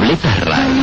Tableta RAI.